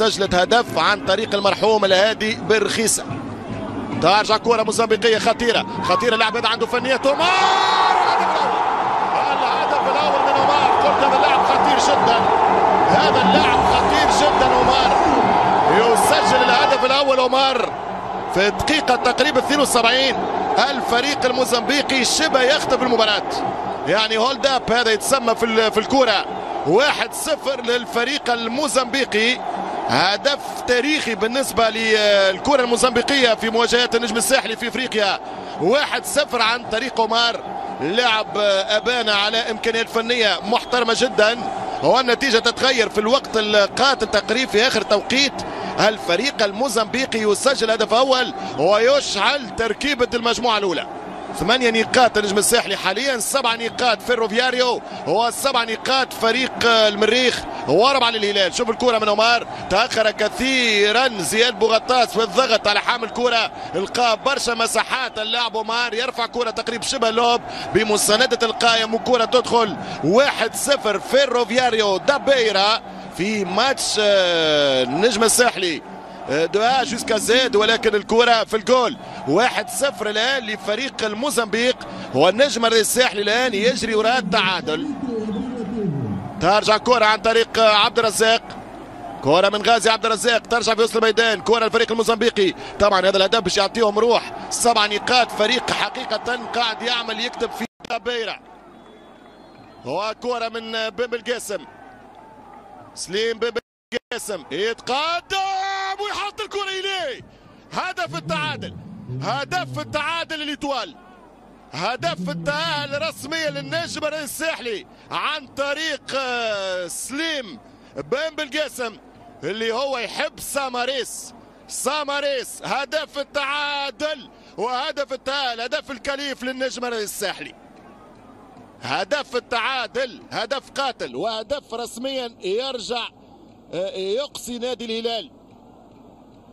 سجلت هدف عن طريق المرحوم الهادي برخيصة ترجع كرة موزمبيقية خطيرة. خطيرة لاعب هذا عنده فنية. تومار الهدف الأول من أومار قلت هذا اللاعب خطير جدا. هذا اللاعب خطير جدا أومار يسجل الهدف الأول أومار في الدقيقة تقريبا 72 الفريق الموزمبيقي شبه يختم المباراة. يعني هولد اب هذا يتسمى في في واحد صفر للفريق الموزمبيقي. هدف تاريخي بالنسبة للكرة الموزمبيقية في مواجهات النجم الساحلي في إفريقيا. واحد صفر عن طريق عمر لاعب أبانا على إمكانيات فنية محترمة جدا. والنتيجة تتغير في الوقت القاتل تقريبا في آخر توقيت. الفريق الموزمبيقي يسجل هدف أول ويشعل تركيبة المجموعة الأولى. ثمانية نقاط النجم الساحلي حاليا سبع نقاط فيروفياريو وسبع نقاط فريق المريخ. واربعة للهلال. شوف الكرة من عمر. تأخر كثيرا. زياد بوغطاس في الضغط على حامل الكرة القى برشا مساحات. اللاعب عمر يرفع كرة تقريبا شبه lob بمساندة القايم. وكرة تدخل واحد صفر. Ferroviário da Beira في ماتش النجم الساحلي. دعاء جوسكا زاد ولكن الكرة في الجول. واحد صفر الآن لفريق الموزمبيق. والنجم الساحلي الآن يجري وراء التعادل. ترجع كرة عن طريق عبد الرزاق. كرة من غازي عبد الرزاق ترجع في وسط الميدان. كرة الفريق الموزمبيقي. طبعا هذا الهدف باش يعطيهم روح. سبع نقاط. فريق حقيقة قاعد يعمل يكتب في بيرة وكرة من بن القاسم. سليم بن القاسم. يتقدم ويحط الكرة إليه. هدف التعادل. هدف التعادل الإتوال هدف التأهل رسميا للنجم الساحلي عن طريق سليم بن بالقاسم اللي هو يحب ساماريس. ساماريس هدف التعادل وهدف التأهل هدف الكليف للنجم الساحلي هدف التعادل هدف قاتل وهدف رسميا يرجع يقصي نادي الهلال.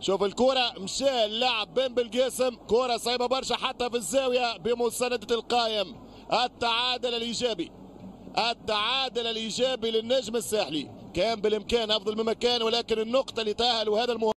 شوف الكرة مشى اللاعب بن بالقاسم كرة صعبة برشا حتى في الزاوية بمساندة القايم. التعادل الإيجابي. التعادل الإيجابي للنجم الساحلي. كان بالإمكان أفضل من مكان ولكن النقطة اللي تأهل وهذا المهم